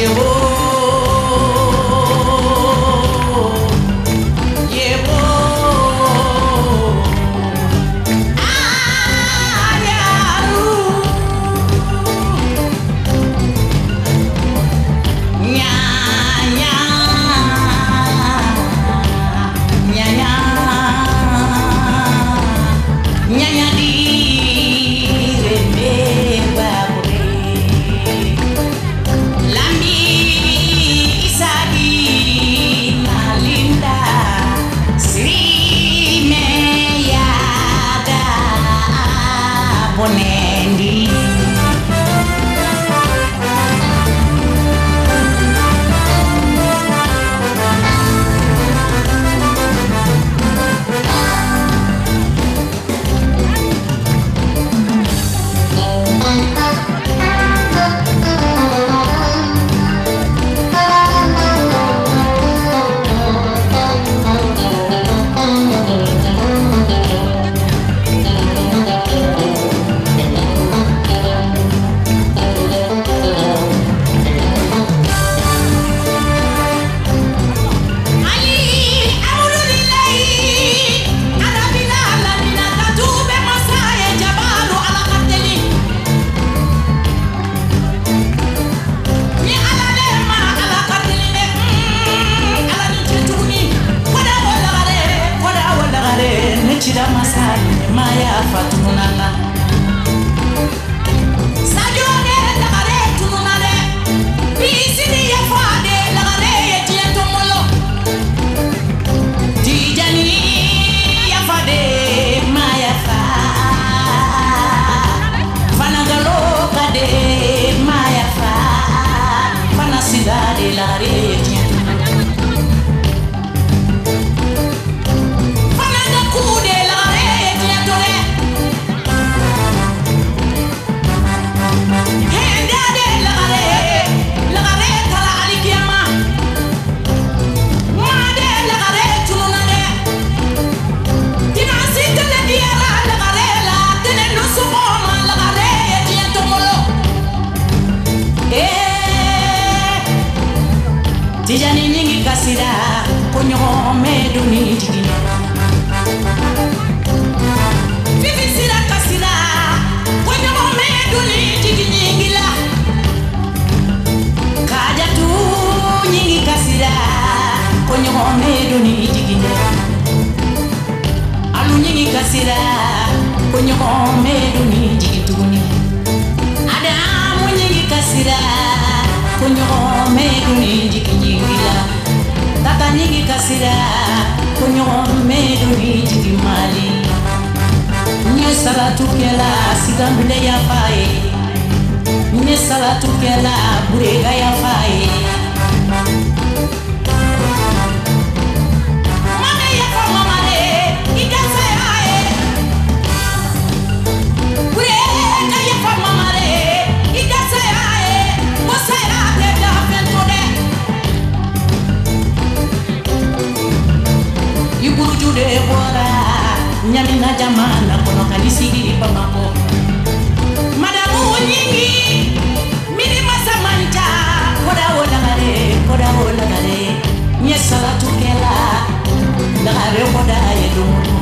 you. Adamu nyingi kasira kunyo meduni jiki nyingi la kaka nigi kasira ko ɲɔgɔn mɛdoni jigi mali ɲe salatukɛla siganbile yafa ye ɲe salatukɛla burega yafa ye bora Nyamina jamana kono kalisigi bamako Madamu nyingi Mini masa manja Koda o lagare Koda o lagare Nye salatu kela Lagare koda ye dumudu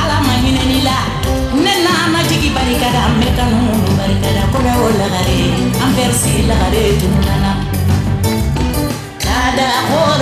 Ala ma hinɛ ni la Ne nana jigi barikada Meka nunu barikada. Koda o lagare An persi lagare tununana Kada ore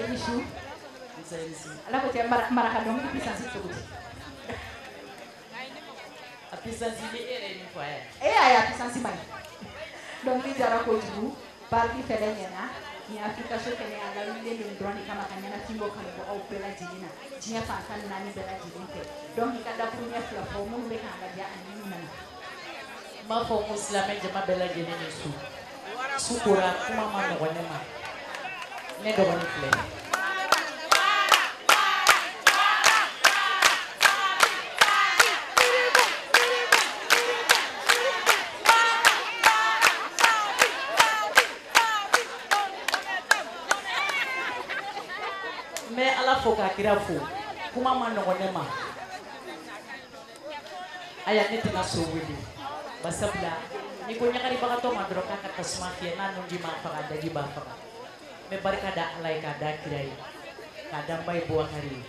ebi su ala ko cɛ mara- maraka dɔn i bisansi cogo di Apisansi ni ere ni fwa ya? E y'a ye a bisansi man ɲi dɔnkili jara kojugu bariki fɛnɛ ɲɛna ni application fɛnɛ a lawulilen don dɔrɔn de kama ka ɲɛnafin bɔ kanubɔ aw bɛɛ lajɛlen na. Diɲɛ fan tan ni naani bɛɛ lajɛlen fɛ donc i ka dakuru ɲɛ fila fɔ minnu bɛ k'an lajɛ ani minnu nana M'a fɔ ko silamɛ jama bɛɛ lajɛlen ni su. Su kora kuma ma nɔgɔ ne ma ne dɔgɔnin filɛ n bɛ ala kira fo. Kuma ma nɔgɔ ne ma aya ne tɛna so wele basabula ni ko ɲagalibagatɔ ma dɔrɔn k'a ka tasuma n'a ma b'a n bɛ barika da ala ye k'a da kira ye k'a da n ba ye bubakari ye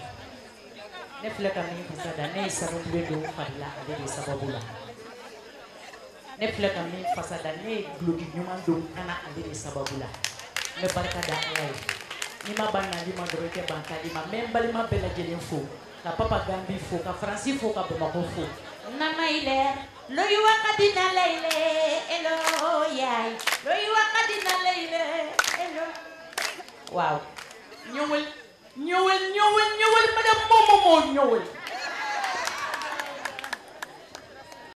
ne filɛ ka min fasa da ne ye sanubilen don n fari la ale de sababu la ne filɛ ka min fasa da ne ye guloki ɲuman don n kana ale de sababu la n bɛ barika da ala ye n'i ma ban nali ma dɔrɔn i tɛ ban kali ma n bɛ n balima bɛɛ lajɛlen fo ka papa gambi fo ka faransi fo ka bamako fo Nama ile loyi wakati na leile elo yai loyi wakati na leile elo waaw ñëwal ñëwal ñëwal ñëwal madame momo moo